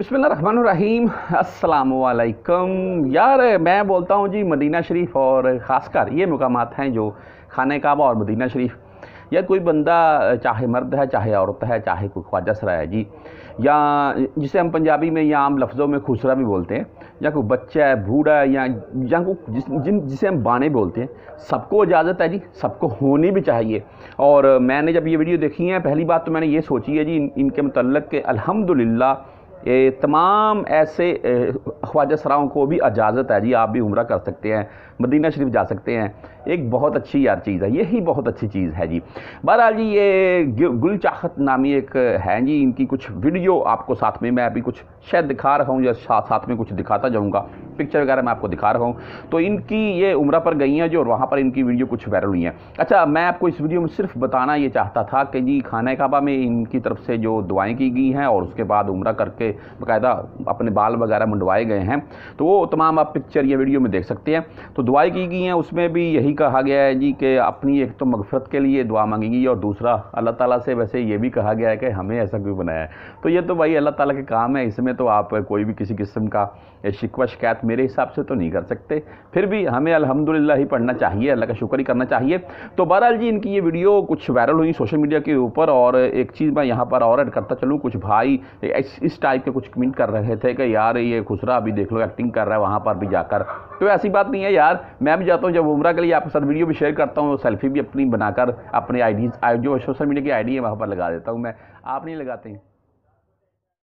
अस्सलाम वालेकुम यार मैं बोलता हूँ जी मदीना शरीफ और ख़ासकर ये मकाम हैं जो खान काबा और मदीना शरीफ। या कोई बंदा चाहे मर्द है चाहे औरत है चाहे कोई ख्वाजा सरा है जी या जिसे हम पंजाबी में या आम लफ्ज़ों में खुसरा भी बोलते हैं या कोई बच्चा है बूढ़ा है या या कोई जिस जिन जिसे हम बाने बोलते हैं सबको इजाज़त है जी सबको होनी भी चाहिए। और मैंने जब ये वीडियो देखी है पहली बात तो मैंने ये सोची है जी इन, इनके मतलब के अल्हम्दुलिल्लाह ये तमाम ऐसे ख्वाजा सराओं को भी इजाज़त है जी, आप भी उम्र कर सकते हैं, मदीना शरीफ जा सकते हैं। एक बहुत अच्छी यार चीज़ है, यही बहुत अच्छी चीज़ है जी। बहरहाल जी, ये गुल चाहत नामी एक है जी, इनकी कुछ वीडियो आपको साथ में, मैं अभी कुछ शायद दिखा रहा हूँ या साथ साथ में कुछ दिखाता जाऊँगा। पिक्चर वगैरह मैं आपको दिखा रहा हूँ। तो इनकी ये उम्र पर गई हैं जो वहाँ पर इनकी वीडियो कुछ वायरल हुई हैं। अच्छा मैं आपको इस वीडियो में सिर्फ़ बताना ये चाहता था कि जी, खाना काबा में इनकी तरफ़ से जो दुआएँ की गई हैं, और उसके बाद उम्र करके बाकायदा अपने बाल वगैरह मंडवाए गए हैं। तो वो तमाम आप पिक्चर या वीडियो में देख सकते हैं। तो दुआएँ की गई हैं, उसमें भी यही कहा गया है जी कि अपनी एक तो मगफरत के लिए दुआ मांगेंगी और दूसरा अल्लाह ताला से वैसे ये भी कहा गया है कि हमें ऐसा क्यों बनाया है। तो ये तो भाई अल्लाह ताला के काम है, इसमें तो आप कोई भी किसी किस्म का शिकवा शिकायत मेरे हिसाब से तो नहीं कर सकते। फिर भी हमें अलहमदिल्ला ही पढ़ना चाहिए, अल्लाह का शुक्र ही करना चाहिए। तो बहरहाल जी, इनकी ये वीडियो कुछ वायरल हुई सोशल मीडिया के ऊपर और एक चीज़ मैं यहाँ पर और ऐड करता चलूँ। कुछ भाई इस टाइप के कुछ कमेंट कर रहे थे कि यार ये खुसरा अभी देख लो एक्टिंग कर रहा है वहाँ पर भी जाकर। तो ऐसी बात नहीं है यार, मैं भी जाता हूँ, जब उम्र के लिए आपके साथ वीडियो भी शेयर करता हूँ सेल्फी भी अपनी बनाकर अपने आईडी जो सोशल मीडिया की आईडी है वहाँ पर लगा देता हूँ मैं। आप नहीं लगाते हैं?